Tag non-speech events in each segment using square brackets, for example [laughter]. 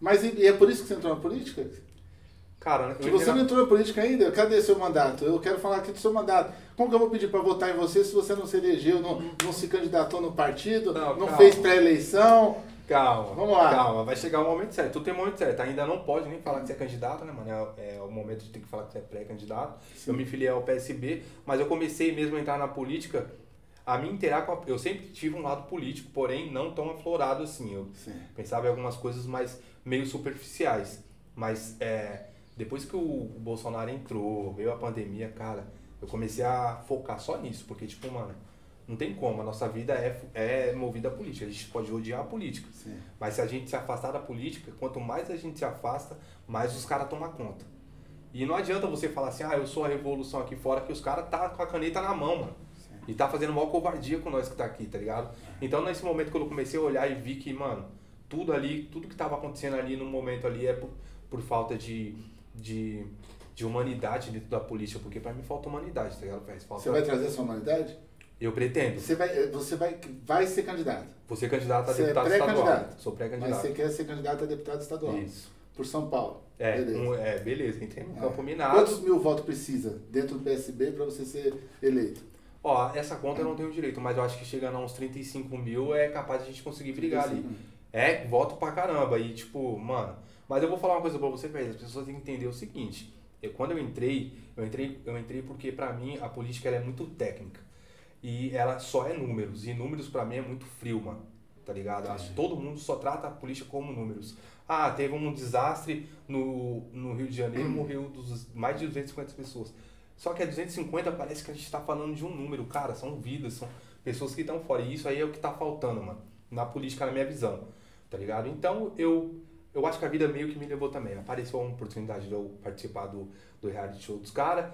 Mas e, e é por isso que você entrou na política? Cara, Se eu você não entrou na política ainda, cadê seu mandato? Eu quero falar aqui do seu mandato. Como que eu vou pedir para votar em você se você não se elegeu, não, não se candidatou no partido, Não, não, fez pré-eleição? Calma. Vamos lá. Calma, vai chegar o momento certo. Tu tem o momento certo. Ainda não pode nem falar que você é candidato, né, mano? É, é o momento de ter que falar que você é pré-candidato. Eu me filiei ao PSB, mas eu comecei mesmo a entrar na política, a me inteirar com a... Eu sempre tive um lado político, porém não tão aflorado assim. Eu Sim. pensava em algumas coisas mais meio superficiais. Mas é, depois que o Bolsonaro entrou, veio a pandemia, cara, eu comecei a focar só nisso. Porque, tipo, mano, não tem como. A nossa vida é, é movida a política. A gente pode odiar a política. Sim. Mas se a gente se afastar da política, quanto mais a gente se afasta, mais os caras tomam conta. E não adianta você falar assim, ah, eu sou a revolução aqui fora, que os caras tá com a caneta na mão, mano. E tá fazendo maior covardia com nós que tá aqui, tá ligado? Então nesse momento quando eu comecei a olhar e vi que, mano, tudo ali, tudo que tava acontecendo ali no momento ali é por, por falta de, de, de humanidade dentro da política, porque pra mim falta humanidade, tá ligado? Falta... Você vai trazer a sua humanidade? Eu pretendo. Você vai, você vai, vai ser candidato. Você é candidato a Você é deputado estadual. pré-candidato. Sou Mas pré-candidato. você quer ser candidato a deputado estadual. Isso. Por São Paulo. É, Beleza. um- é, beleza, entrei no É. campo minado. Quantos mil votos precisa dentro do PSB para você ser eleito? Ó, essa conta eu não tenho direito, mas eu acho que chegando a uns 35 mil é capaz de a gente conseguir brigar ali. É, voto pra caramba. E tipo, mano. Mas eu vou falar uma coisa pra você, velho. As pessoas têm que entender o seguinte. Eu, quando eu entrei, eu entrei, eu entrei porque pra mim a política é muito técnica. E ela só é números. E números pra mim é muito frio, mano. Tá ligado? Acho todo mundo só trata a política como números. Ah, teve um desastre no, no Rio de Janeiro, [clears throat] morreu dos, mais de 250 pessoas. Só que a 250 parece que a gente tá falando de um número, cara. São vidas, são pessoas que estão fora. E isso aí é o que tá faltando, mano. Na política, na minha visão. Tá ligado? Então, eu, eu acho que a vida meio que me levou também. Apareceu uma oportunidade de eu participar do, do reality show dos caras,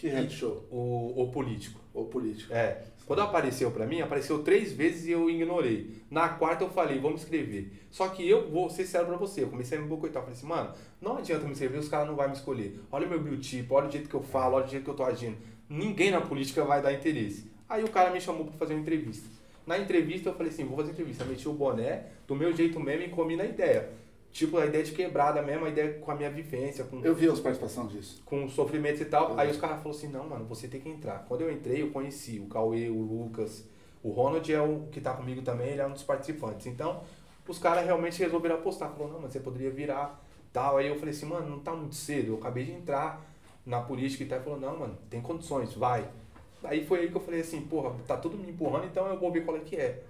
Que reality show? o, o político. Ou político? É. Quando apareceu pra mim, apareceu três vezes e eu ignorei. Na quarta eu falei, vamos escrever. Só que eu vou ser sério pra você. Eu comecei a me boicotar. Eu falei assim, mano, não adianta me escrever, os caras não vão me escolher. Olha o meu biotipo, olha o jeito que eu falo, olha o jeito que eu tô agindo. Ninguém na política vai dar interesse. Aí o cara me chamou pra fazer uma entrevista. Na entrevista eu falei assim, vou fazer entrevista. Meti o boné, do meu jeito mesmo e comi na ideia. Tipo, a ideia de quebrada mesmo, a ideia com a minha vivência, com Eu vi as participações disso. com sofrimentos e tal. Uhum. Aí os caras falaram assim, não, mano, você tem que entrar. Quando eu entrei, eu conheci o Cauê, o Lucas, o Ronald é o que tá comigo também, ele é um dos participantes. Então, os caras realmente resolveram apostar. Falou, não, mas você poderia virar tal. Aí eu falei assim, mano, não tá muito cedo. Eu acabei de entrar na política e tal. Ele falou, não, mano, tem condições, vai. Aí foi aí que eu falei assim, porra, tá tudo me empurrando, então eu vou ver qual é que é.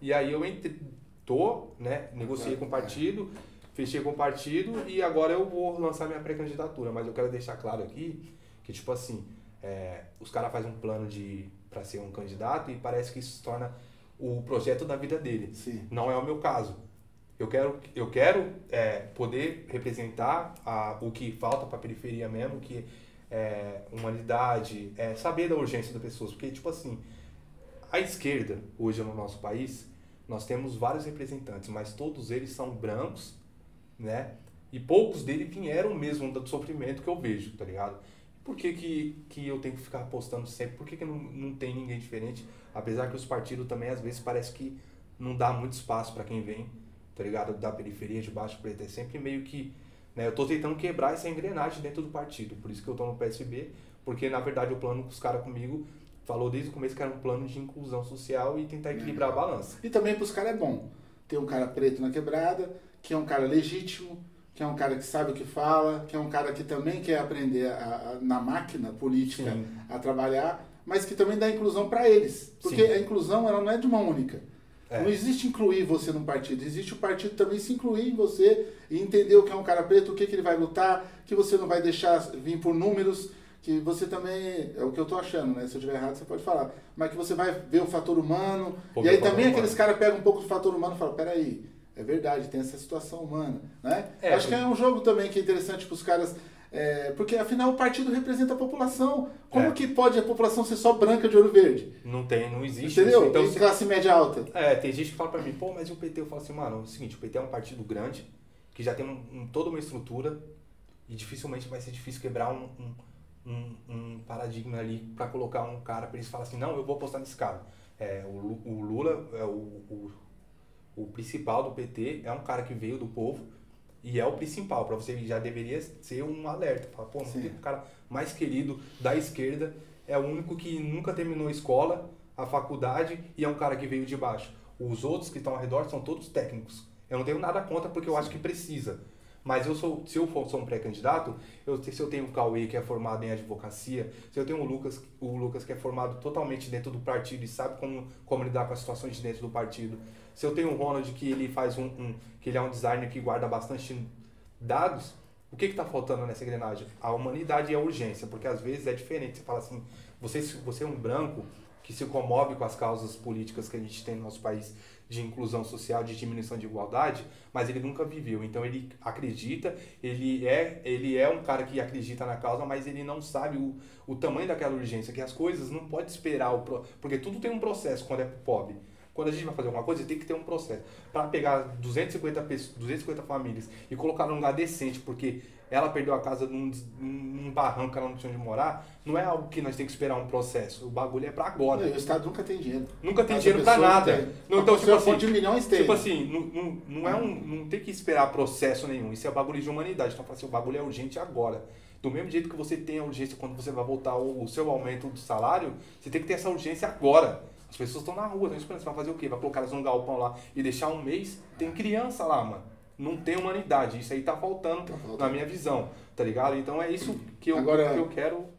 E aí eu entrei, tô, né, negociei com o partido, fechei com o partido e agora eu vou lançar minha pré-candidatura. Mas eu quero deixar claro aqui que, tipo assim, é, os caras fazem um plano de para ser um candidato e parece que isso se torna o projeto da vida dele. Sim. Não é o meu caso. Eu quero, eu quero é, poder representar a, o que falta para a periferia mesmo, que é humanidade, é saber da urgência das pessoas. Porque, tipo assim, a esquerda, hoje no nosso país, nós temos vários representantes, mas todos eles são brancos, né? E poucos deles vieram mesmo do sofrimento que eu vejo, tá ligado? Por que, que, que eu tenho que ficar apostando sempre? Por que, que não, não tem ninguém diferente? Apesar que os partidos também, às vezes, parece que não dá muito espaço para quem vem, tá ligado? Da periferia, de baixo preto. É sempre meio que. Né? Eu tô tentando quebrar essa engrenagem dentro do partido. Por isso que eu tô no PSB, porque na verdade o plano que os caras comigo falou desde o começo que era um plano de inclusão social e tentar equilibrar a balança. E também pros caras é bom. Ter um cara preto na quebrada, que é um cara legítimo, que é um cara que sabe o que fala, que é um cara que também quer aprender a- a- na máquina política Sim. a trabalhar, mas que também dá inclusão para eles. Porque Sim. a inclusão ela não é de uma única. É. Não existe incluir você num partido, existe o partido também se incluir em você e entender o que é um cara preto, o que, que ele vai lutar, que você não vai deixar vir por números, que você também, é o que eu tô achando, né? Se eu estiver errado, você pode falar. Mas que você vai ver o fator humano. Vou e aí também aqueles caras pegam um pouco do fator humano e falam, peraí, é verdade, tem essa situação humana, né? É, Acho que é um jogo também que é interessante para os caras, é, porque afinal o partido representa a população. Como É. que pode a população ser só branca de olho verde? Não tem, não existe Entendeu? isso. Então, Em se- classe média alta. É, tem gente que fala pra mim, pô, mas e o PT? Eu falo assim, mano, é o seguinte, o PT é um partido grande, que já tem um, um- toda uma estrutura, e dificilmente vai ser difícil quebrar um, um, paradigma ali pra colocar um cara pra eles falarem assim, não, eu vou apostar nesse cara. É, o, o Lula é o, o, o principal do PT, é um cara que veio do povo, E é o principal, para você já deveria ser um alerta. Fala, pô, não tem um cara mais querido da esquerda, é o único que nunca terminou a escola, a faculdade e é um cara que veio de baixo. Os outros que estão ao redor são todos técnicos. Eu não tenho nada contra porque eu acho que precisa. Mas eu sou, se eu for, sou um pré-candidato, eu, se eu tenho o Cauê, que é formado em advocacia, se eu tenho o Lucas, o Lucas que é formado totalmente dentro do partido e sabe como, como lidar com as situações de dentro do partido, se eu tenho o Ronald, que ele faz um, um que ele é um designer que guarda bastante dados, o que está faltando nessa engrenagem? A humanidade e a urgência, porque às vezes é diferente. Você fala assim, você, você é um branco que se comove com as causas políticas que a gente tem no nosso país, de inclusão social, de diminuição de igualdade, mas ele nunca viveu. Então ele acredita, ele é, ele é um cara que acredita na causa, mas ele não sabe o, o tamanho daquela urgência, que as coisas não pode esperar o porque tudo tem um processo quando é pobre. Quando a gente vai fazer alguma coisa, tem que ter um processo. Para pegar 250, pessoas, 250 famílias e colocar num lugar decente, porque ela perdeu a casa num, num barranco, ela não tinha onde morar, não é algo que nós temos que esperar um processo. O bagulho é para agora. o Estado nunca tem dinheiro. Nunca tem dinheiro para nada. Não, então, tipo assim, de milhões tem. Tipo assim, não, não, não, é um, não tem que esperar processo nenhum. Isso é bagulho de humanidade. Então, assim, o bagulho é urgente agora. Do mesmo jeito que você tem a urgência quando você vai voltar o, o seu aumento de salário, você tem que ter essa urgência agora. As pessoas estão na rua, estão esperando. Você vai fazer o quê? Vai colocar elas num galpão lá e deixar um mês? Tem criança lá, mano. Não tem humanidade. Isso aí tá faltando, tá faltando. na minha visão, tá ligado? Então é isso que eu, Agora, que eu quero